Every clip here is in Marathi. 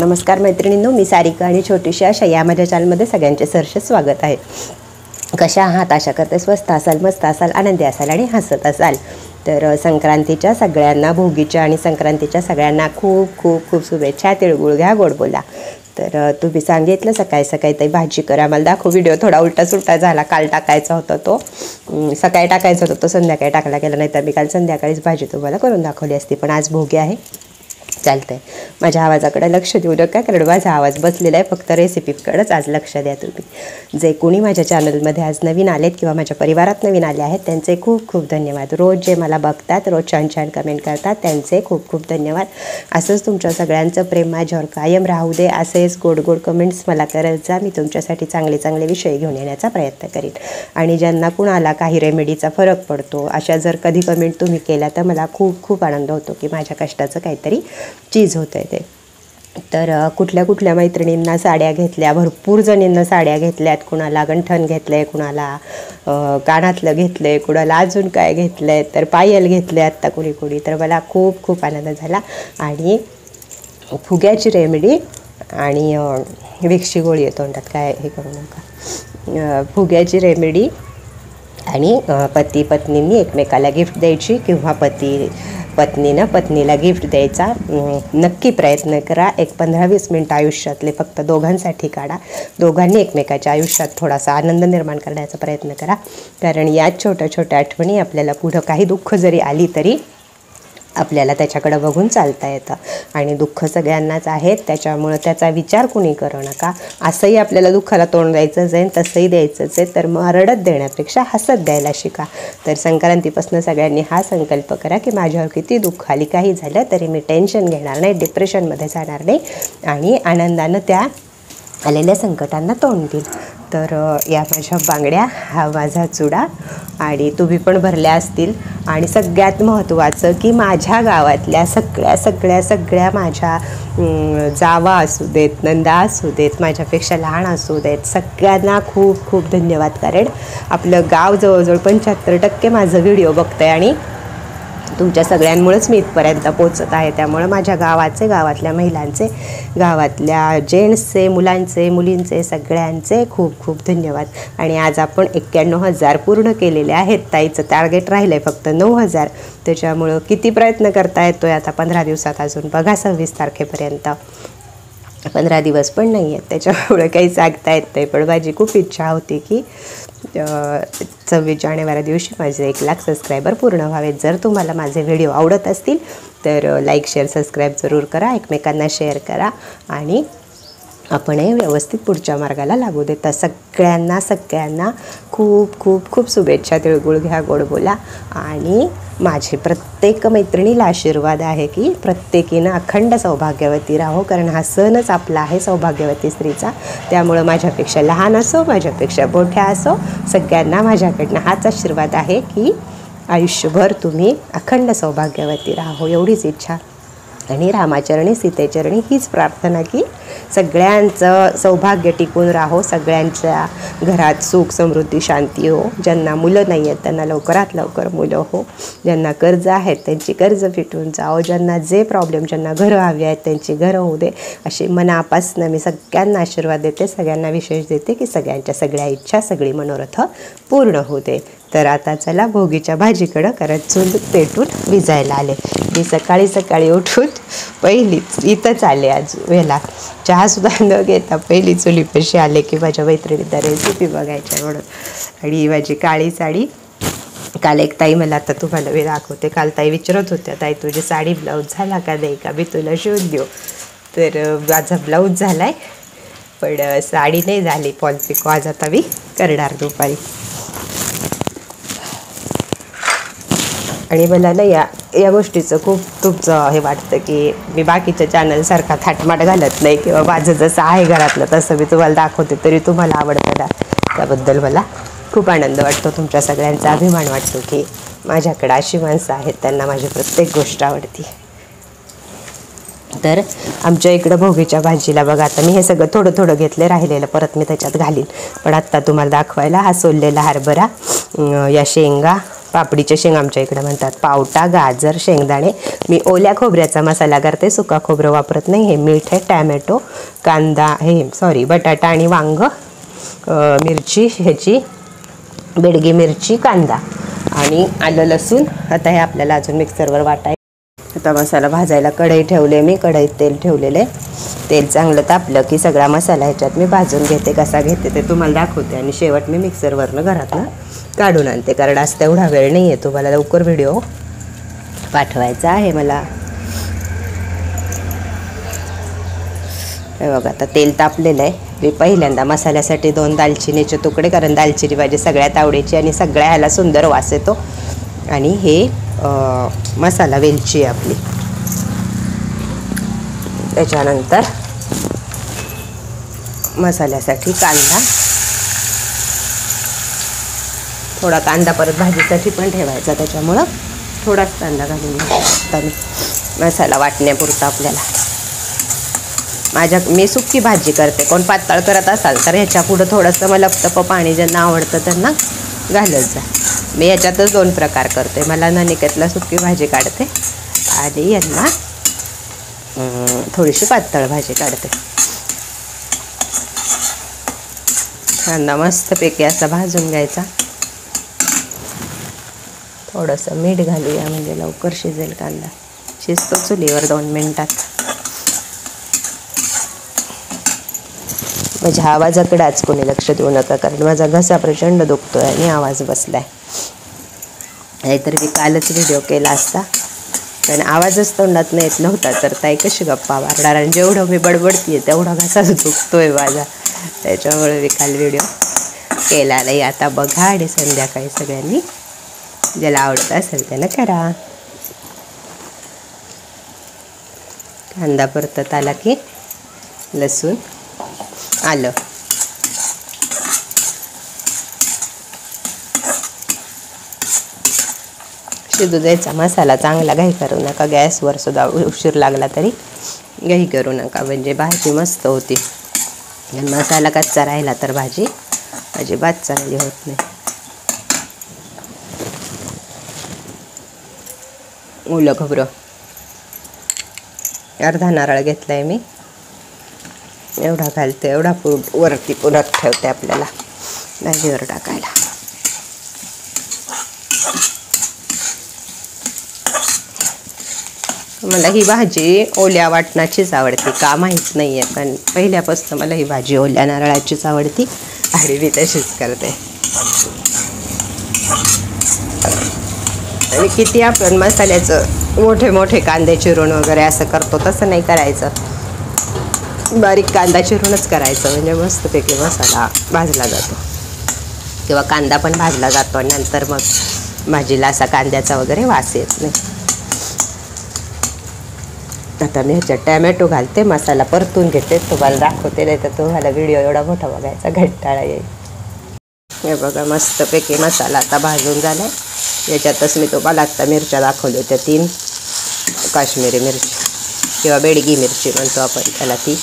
नमस्कार मैत्रिणींनो मी सारिका आणि छोटीशी आशा या माझ्या चॅनलमध्ये सगळ्यांचे सरसे स्वागत आहे. कशा आहात? आशा करते स्वस्त असाल मस्त असाल आनंदी असाल आणि हसत असाल. तर संक्रांतीच्या सगळ्यांना भोगीच्या आणि संक्रांतीच्या सगळ्यांना खूप खूप खूप शुभेच्छा. तिळगुळ घ्या गोड बोला. तर तुम्ही सांगितलं सकाळी सकाळी ताई भाजी करा. मला दाखव व्हिडिओ थोडा उलटा सुलटा झाला. काल टाकायचा होता तो. सकाळी टाकायचा होता तो. संध्याकाळी टाकला गेला. नाही तर मी काल संध्याकाळीच भाजी तुम्हाला करून दाखवली असती. पण आज भोगी आहे. चालतं आहे माझ्या आवाजाकडे लक्ष देऊ नका कारण माझा आवाज बसलेला आहे फक्त रेसिपीकडंच आज लक्ष द्या तुम्ही. जे कोणी माझ्या चॅनलमध्ये आज नवीन आलेत किंवा माझ्या परिवारात नवीन आले आहेत त्यांचे खूप खूप धन्यवाद. रोज जे मला बघतात रोज छान छान कमेंट करतात त्यांचे खूप खूप धन्यवाद. असंच तुमच्या सगळ्यांचं प्रेम माझ्यावर कायम राहू दे असेच गोड गोड कमेंट्स मला करत जा. मी तुमच्यासाठी चांगले चांगले विषय घेऊन येण्याचा प्रयत्न करीन. आणि ज्यांना कुणाला काही रेमेडीचा फरक पडतो अशा जर कधी कमेंट तुम्ही केल्या तर मला खूप खूप आनंद होतो की माझ्या कष्टाचं काहीतरी चीज होतं आहे ते. तर कुठल्या कुठल्या मैत्रिणींना साड्या घेतल्या भरपूर जणींना साड्या घेतल्यात कुणाला गंठण घेतलं आहे कुणाला कानातलं घेतलं आहे कुणाला अजून काय घेतलं आहे तर पायल घेतले आत्ता कुणी कुणी. तर मला खूप खूप आनंद झाला. आणि फुग्याची रेमेडी आणि विक्षी गोळी आहे तोंडात. काय हे करू नका. फुग्याची रेमेडी आणि पती पत्नींनी एकमेकाला गिफ्ट द्यायची किंवा पती पत्नीनं पत्नीला गिफ्ट द्यायचा. नक्की प्रयत्न करा. एक पंधरा वीस मिनटं आयुष्यातले फक्त दोघांसाठी काढा. दोघांनी एकमेकाच्या आयुष्यात थोडासा आनंद निर्माण करण्याचा प्रयत्न करा. कारण याच छोट्या छोट्या आठवणी आपल्याला पुढं काही दुःख जरी आली तरी आपल्याला त्याच्याकडं बघून चालता येतं. आणि दुःख सगळ्यांनाच आहेत त्याच्यामुळं त्याचा विचार कुणी करू नका असंही आपल्याला दुःखाला तोंड द्यायचंच आहे तसंही द्यायचंच आहे. तर मग रडत देण्यापेक्षा हसत द्यायला शिका. तर संक्रांतीपासून सगळ्यांनी हा संकल्प करा की माझ्यावर किती दुःख आली काही झालं तरी मी टेन्शन घेणार नाही डिप्रेशनमध्ये जाणार नाही. आणि आनंदानं त्या आलेल्या संकटांना तोंड देईल. तर या माझ्या बांगड्या हा माझा चुडा आणि तुम्ही पण भरल्या असतील. आणि सगळ्यात महत्त्वाचं की माझ्या गावातल्या सगळ्या सगळ्या सगळ्या माझ्या जावा असू देत नंदा असू देत माझ्यापेक्षा लहान असू देत सगळ्यांना खूप खूप धन्यवाद. कारण आपलं गाव जवळजवळ पंच्याहत्तर टक्के माझं व्हिडिओ बघतं आहे आणि तुमच्या सगळ्यांमुळेच मी इथपर्यंत पोचत आहे. त्यामुळं माझ्या गावाचे गावातल्या महिलांचे गावातल्या जेंट्सचे मुलांचे मुलींचे सगळ्यांचे खूप खूप धन्यवाद. आणि आज आपण एक्क्याण्णव हजार पूर्ण केलेले आहेत. ताईचं टार्गेट राहिलं आहे फक्त नऊ हजार. त्याच्यामुळं किती प्रयत्न करता येतो आहे आता पंधरा दिवसात अजून? बघा सव्वीस तारखेपर्यंत. पंधरा दिवस पण नाही आहेत त्याच्यामुळे काही सांगता येत नाही. पण माझी खूप इच्छा होती की सव्वीस जानेवारी दिवशी माझे एक लाख सबस्क्रायबर पूर्ण व्हावेत. जर तुम्हाला माझे व्हिडिओ आवडत असतील तर लाईक शेअर सबस्क्राईब जरूर करा. एकमेकांना शेअर करा. आणि आपण हे व्यवस्थित पुढच्या मार्गाला लागू देता. सगळ्यांना सगळ्यांना खूप खूप खूप शुभेच्छा तिळगुळ घ्या गोड बोला. आणि माझे प्रत्येक मैत्रिणीला आशीर्वाद आहे की प्रत्येकीनं अखंड सौभाग्यवती राहो कारण हा सणच आपला आहे सौभाग्यवती स्त्रीचा. त्यामुळं माझ्यापेक्षा लहान असो माझ्यापेक्षा मोठ्या असो सगळ्यांना माझ्याकडनं हाच आशीर्वाद आहे की आयुष्यभर तुम्ही अखंड सौभाग्यवती राहो एवढीच इच्छा. आणि रामाचरणी सीतेचरणी हीच प्रार्थना की सगळ्यांचं सौभाग्य टिकून राहो सगळ्यांच्या घरात सुख समृद्धी शांती हो. ज्यांना मुलं नाही आहेत त्यांना लवकरात लवकर मुलं हो. ज्यांना कर्ज आहेत त्यांची कर्ज फिटून जाओ ज्यांना जे प्रॉब्लेम ज्यांना घरं हवी आहेत त्यांची घरं होऊ दे. अशी मनापासनं मी सगळ्यांना आशीर्वाद देते सगळ्यांना विशेष देते की सगळ्यांच्या सगळ्या इच्छा सगळी मनोरथ पूर्ण होऊ दे. तर आता चला भोगीच्या भाजीकडं करत चूल पेटून भिजायला आले. मी सकाळी सकाळी उठून पहिलीच इथंच आले आज वेळेला चहासुद्धा न घेता पहिली चुलीपाशी आले की माझ्या मैत्रिणीचा रेसिपी बघायच्या म्हणून. आणि माझी काळी साडी. काल एक ताई मला आता तुम्हाला मी दाखवते काल ताई विचारत होत्या ताई तुझी साडी ब्लाऊज झाला का नाही का? मी तुला शिवून देऊ. तर माझा ब्लाऊज झाला आहे पण साडी नाही झाली पॉल पिको आज आता मी करणार दुपारी. आणि मला ना या या गोष्टीचं खूप तुमचं हे वाटतं की मी बाकीच्या चॅनलसारखा थाटमाट घालत नाही किंवा माझं जसं आहे घरातलं तसं मी तुम्हाला दाखवते तरी तुम्हाला आवडतं ना त्याबद्दल मला खूप आनंद वाटतो तुमच्या सगळ्यांचा अभिमान वाटतो की माझ्याकडे अशी माणसं आहेत त्यांना माझी प्रत्येक गोष्ट आवडती. तर आमच्या इकडं भोगीच्या भाजीला बघा आता मी हे सगळं थोडं थोडं घेतलं राहिलेलं परत मी त्याच्यात घालीन. पण आत्ता तुम्हाला दाखवायला हा सोललेला हरभरा या शेंगा पापडीचे शेंग आमच्या इकडे म्हणतात. पावटा गाजर शेंगदाणे. मी ओल्या खोबऱ्याचा मसाला करते. सुका खोबरं वापरत नाही. हे मीठ आहे टॅमॅटो कांदा हे सॉरी बटाटा आणि वांग मिरची ह्याची बेडगी मिरची कांदा आणि आलं लसूण. आता हे आपल्याला अजून मिक्सरवर वाटाय आता मसाला भाजायला कढई ठेवले मी. कढईत तेल ठेवलेले. तेल चांगलं तापलं की सगळा मसाला ह्याच्यात मी भाजून घेते. कसा घेते ते तुम्हाला दाखवते. आणि शेवट मी मिक्सरवरनं घरातनं काढून आणते कारण आज तेवढा वेळ नाही आहे तुम्हाला लवकर व्हिडिओ पाठवायचा आहे मला. हे बघा आता तेल तापलेलं आहे. मी पहिल्यांदा मसाल्यासाठी दोन दालचिनीचे तुकडे कारण दालचिनी भाजी सगळ्यात आवडीची आणि सगळ्या ह्याला सुंदर वास येतो. आणि हे मसाला वेलची आहे आपली. त्याच्यानंतर मसाल्यासाठी कांदा थोडा कांदा परत भाजीसाठी पण ठेवायचा त्याच्यामुळं थोडाच कांदा घालून घ्यायचा. मी मसाला वाटण्यापुरता आपल्याला. माझ्या मी सुकी भाजी करते. कोण पातळ करत असाल तर ह्याच्या पुढं थोडंसं मला तप पाणी ज्यांना आवडतं त्यांना घालत जा. मी ह्याच्यातच दोन प्रकार करते. मला ननिकेतला सुकी भाजी काढते आणि यांना थोडीशी पातळ भाजी काढते. कांदा मस्तपैकी असा भाजून घ्यायचा. थोडंसं मीठ घालूया म्हणजे लवकर शिजेल कांदा. शिजतो चुलीवर दोन मिनटात. माझ्या म्हणजे आवाजाकडे आज कोणी लक्ष देऊ नका कारण माझा घसा प्रचंड दुखतोय आणि आवाज बसलाय. नाहीतर मी कालच व्हिडिओ केला असता. कारण आवाजच तोंडात येत नव्हता तर ताई कशी गप्पा मारणार? आणि जेवढं मी बडबडतीये तेवढा घसा दुखतोय माझा. त्याच्यामुळे मी काल व्हिडिओ केला नाही. आता बघा आणि संध्याकाळी सगळ्यांनी ज्याला आवडत असेल त्यानं करा कांदा परतत आला की लसूण आलं शिजू द्यायचा मसाला चांगला घाई करू नका गॅसवर सुद्धा उशीर लागला तरी घाई करू नका म्हणजे भाजी मस्त होती मसाला कच्चा राहिला तर भाजी अजिबात चांगली होत नाही ओलं खोबरं. अर्धा नारळ घेतला आहे मी. एवढा घालते एवढा पुढ वरती पुरत ठेवते आपल्याला. भाजीवर टाकायला. मला ही भाजी ओल्या वाटणाचीच आवडते का माहीत नाही आहे पण पहिल्यापासून मला ही भाजी ओल्या नारळाचीच आवडती. आणि मी तशीच करते. आणि किती आपण मसाल्याचं मोठे मोठे कांदे चिरून वगैरे असं करतो तसं नाही करायचं. बारीक कांदा चिरूनच करायचं म्हणजे मस्तपैकी मसाला भाजला जातो. किंवा कांदा पण भाजला जातो आणि नंतर मग भाजीला असा कांद्याचा वगैरे वास येत नाही. आता मी ह्याच्यात टॅमॅटो घालते मसाला परतून घेते. तुम्हाला दाखवते नाही तर तुम्हाला व्हिडिओ एवढा मोठा बघायचा घंटाळा येईल. हे बघा मस्तपैकी मसाला आता भाजून झाला याच्यातच मी तुम्हाला आत्ता मिरच्या दाखवल्या होत्या तीन. काश्मीरी मिरची किंवा बेडगी मिरची म्हणतो आपण त्याला ती.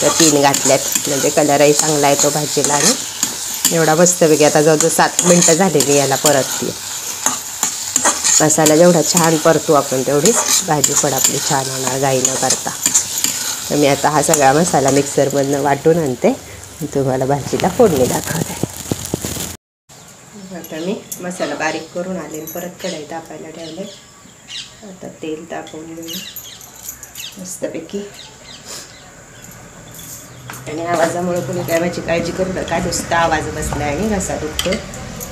त्या तीन घातल्यात. म्हणजे कलरही चांगला येतो भाजीला आणि एवढा मस्तपैकी आता जवळजवळ सात मिनटं झालेली याला याला परतते मसाला जेवढा छान परतू आपण तेवढीच भाजी पण आपली छान होणार गाई न करता. तर मी आता हा सगळा मसाला मिक्सरमधनं वाटून आणते. तुम्हाला भाजीला फोडणी दाखवते. आता मी मसाला बारीक करून आले आणि परत कढई तापायला ठेवले आता तेल तापवून घेऊ मस्तपैकी. आणि आवाजामुळे कोणी काय माझी काळजी करू नका नुसता आवाज बसला आणि घसा दुखतो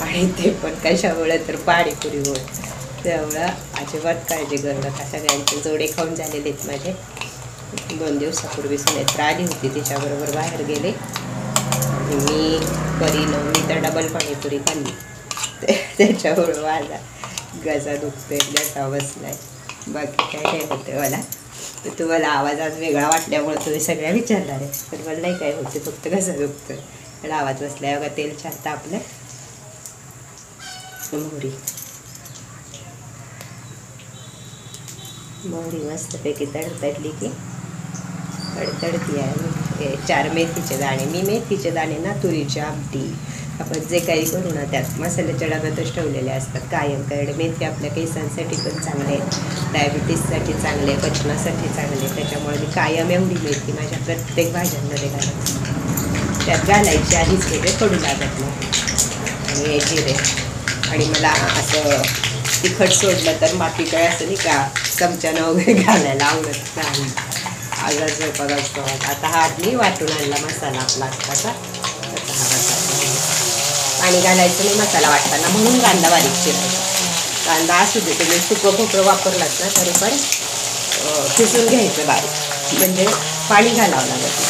आणि ते पण कशामुळे तर पाणीपुरी होत त्यामुळं अजिबात काळजी करू नका सगळ्यांचे जोडे खाऊन झालेले आहेत माझे. दोन दिवसापूर्वी सुनेत्र आली होती तिच्याबरोबर बाहेर गेले. आणि मी परी नवमी तर डबल पाणीपुरी खाल्ली. ते- त्याच्यामुळं माझा गजा दुखतोय गसा बसलाय बाकी काय काय होतं मला तर तुम्हाला आवाज आज वेगळा वाटल्यामुळे तुम्ही सगळ्या विचारणार आहे तर मला नाही काय होते फक्त कसं दुखतोय पण आवाज बसलाय बघा तेल छान आपलं मोहरी मोहरी मस्तपैकी तडतडली की तडतडती आहे चार मेथीचे दाणे मी मेथीचे दाणे ना तुरीची आमटी आपण जे काही करू ना त्यात मसाल्याच्या डब्यातच ठेवलेले असतात कायम कारण. मेथी आपल्या केसांसाठी पण चांगले आहे डायबिटीससाठी चांगले पचनासाठी चांगले त्याच्यामुळे मी कायम एवढी मेथी माझ्या प्रत्येक भाज्यांमध्ये घालायची त्यात घालायची आधीच वेगळे कडू लागत नाही. आणि हे जिरे. आणि मला असं तिखट सोडलं तर माती काय असं नाही का चमच्यानं वगैरे घालायला आवडत नाही. आजार झोपत असतो आता हा मी वाटून आणला मसाला आपला आत्ताचा. पाणी घालायचं नाही मसाला वाटताना. म्हणून कांदा बारीक चिरायचा. कांदा असू दे तुम्ही सुकं खोबरं वापरलात ना तरी पण अं, खिसून घ्यायचं बारीक. म्हणजे पाणी घालावं लागत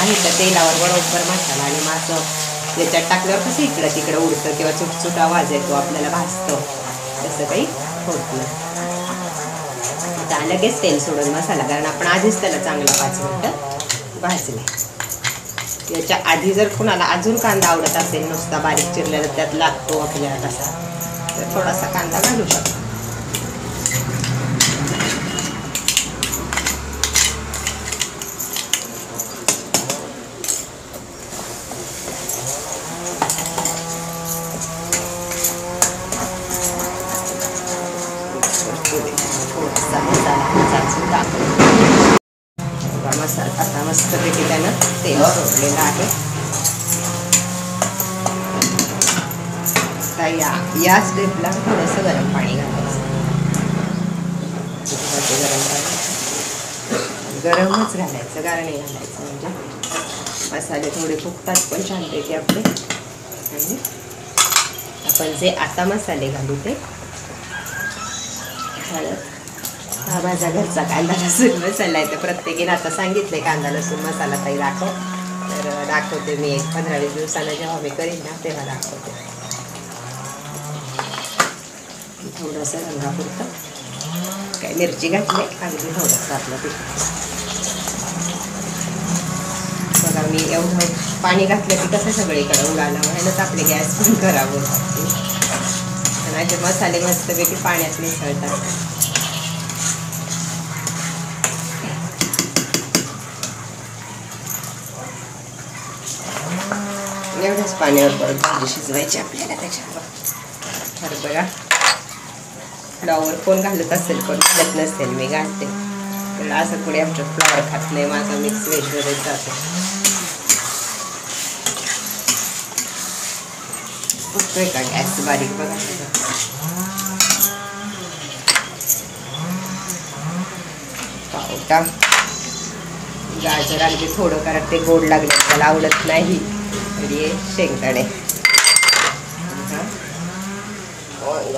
आहे तर तेलावर बरोबर मसाला आणि मासं याच्यात टाकल्यावर कसं इकडं तिकडं उडतं किंवा चुटचुट आवाज येतो आपल्याला भाजतं तसं काही होत नाही. आता लगेच तेल सोडून मसाला कारण आपण आधीच त्याला चांगला पाच मिनटं भाजले. याच्या आधी जर कुणाला अजून कांदा आवडत असेल नुसता बारीक चिरलेला त्यात लागतो आपल्याला तसा तर थोडासा कांदा घालू शकतो थोडासा मसाला चाचून टाकू मसाला आता मस्तपैकी त्यानं तेल सोडलेलं आहे. आता या या स्टेपला थोडंसं गरम पाणी घालायचं. गरम पाणी. गरमच घालायचं गार नाही घालायचं म्हणजे. मसाले थोडे फुकतात पण छानपैकी आपले. आणि आपण जे आता मसाले घालू ते. घालत हा माझा घरचा कांदा लसूण मसाला आहे. तर प्रत्येकीने आता सांगितले कांदा लसूण मसाला ताई दाखव. तर दाखवते मी एक पंधरा वीस दिवसाला जेव्हा मी करीन ना तेव्हा दाखवते. थोडंसं रंगापुरतं. काय मिरची घातली? अगदी थोडंसं आपलं ते बघा मी एवढं पाणी घातलं की कसं सगळीकडे व्हायला म्हणूनच आपले गॅस पण करावं आणि माझे मसाले मस्तपैकी पाण्यात मिसळतात. पाण्यावर परत भाजी शिजवायची आपल्याला त्याच्यावर. हरभरा. फ्लॉवर कोण घालत असेल कोण घालत नसेल मी घालते. तर असं पुढे आमचं फ्लॉवर खात नाही माझा मिक्स व्हेजमध्ये जातो. बघतोय का गॅस बारीक बघा. पावटा. गाजर अगदी थोडं कारण ते गोड लागले मला आवडत नाही. हे शेंगदाणे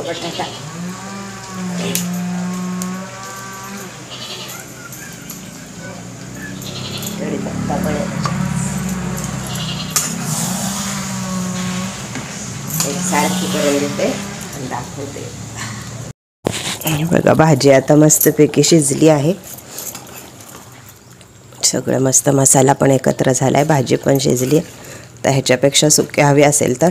बटाटा कढीपत्ता पण एक सारखी करून घेते आणि दाखवते आणि बघा भाजी आता मस्तपैकी शिजली आहे सगळं मस्त मसाला पण एकत्र झाला आहे भाजी पण शिजली आहे तर ह्याच्यापेक्षा सुकी हवी असेल तर.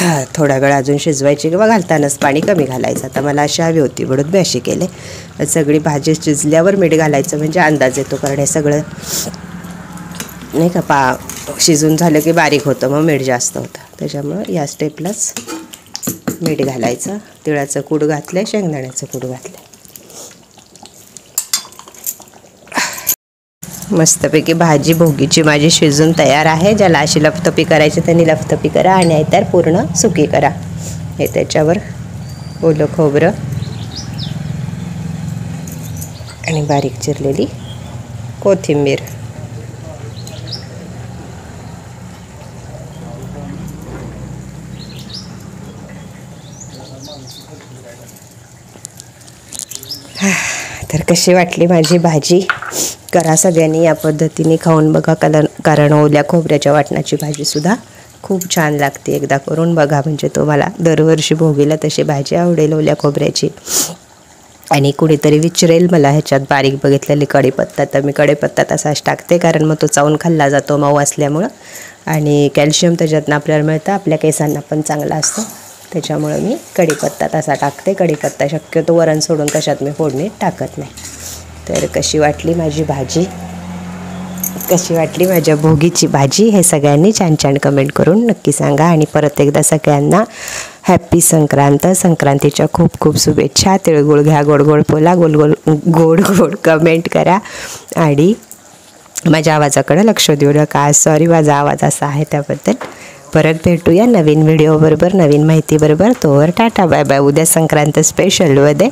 थोडा वेळ अजून शिजवायची किंवा घालतानाच पाणी कमी घालायचं. आता मला अशी हवी होती म्हणून मी अशी केले. सगळी भाजी शिजल्यावर मीठ घालायचं म्हणजे अंदाज येतो कारण हे सगळं नाही का पा शिजून झालं की बारीक होतं मग मीठ जास्त होतं. त्याच्यामुळं या स्टेपलाच मीठ घालायचं. तिळाचं कूड घातलं शेंगदाण्याचं कूड घातलं मस्तपैकी भाजी भोगीची माझी शिजून तयार आहे. ज्याला अशी लफतपी करायची त्यांनी लफतपी करा आणि नाहीतर पूर्ण सुकी करा. हे त्याच्यावर ओलं खोबरं आणि बारीक चिरलेली कोथिंबीर. तर कशी वाटली माझी भाजी? करा सगळ्यांनी या पद्धतीने खाऊन बघा कलर कारण ओल्या खोबऱ्याच्या वाटणाची भाजीसुद्धा खूप छान लागते एकदा करून बघा. म्हणजे तुम्हाला दरवर्षी भोगीला तशी भाजी आवडेल ओल्या खोबऱ्याची. आणि कुणीतरी विचरेल मला ह्याच्यात बारीक बघितलेली कढीपत्ता. तर मी कढीपत्ता तसाच टाकते कारण मग तो चावून खाल्ला जातो मऊ असल्यामुळं. आणि कॅल्शियम त्याच्यातनं आपल्याला मिळतं आपल्या केसांना पण चांगला असतो. त्याच्यामुळं मी कढीपत्ता तसा टाकते. कढीपत्ता शक्यतो वरण सोडून कशात मी फोडणी टाकत नाही. तर कशी वाटली माझी भाजी? कशी वाटली माझ्या भोगीची भाजी? हे सगळ्यांनी छान छान कमेंट करून नक्की सांगा. आणि परत एकदा सगळ्यांना हॅप्पी संक्रांत. संक्रांतीच्या खूप खूप शुभेच्छा. तिळगुळ घ्या गोड गोड बोला गोल गोल गोड गोड कमेंट करा. आणि माझ्या आवाजाकडे लक्ष देऊ नका. सॉरी माझा आवाज असा आहे त्याबद्दल. परत भेटूया नवीन व्हिडिओबरोबर नवीन माहितीबरोबर तोवर टाटा बाय बाय उद्या संक्रांत स्पेशलमध्ये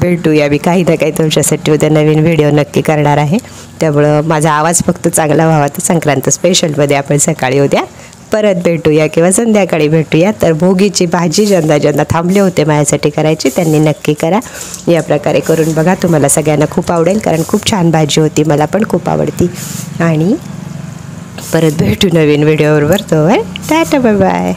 भेटूया मी काही ना काही तुमच्यासाठी उद्या नवीन व्हिडिओ नक्की करणार आहे. त्यामुळं माझा आवाज फक्त चांगला व्हावा तर संक्रांत स्पेशलमध्ये आपण सकाळी उद्या परत भेटूया किंवा संध्याकाळी भेटूया. तर भोगीची भाजी ज्यांना ज्यांना थांबले होते माझ्यासाठी करायची त्यांनी नक्की करा. या प्रकारे करून बघा. तुम्हाला सगळ्यांना खूप आवडेल कारण खूप छान भाजी होती मला पण खूप आवडती. आणि परत भेटू नवीन व्हिडिओवर. व्हिडिओबरोबर तो टाटा बाय बाय.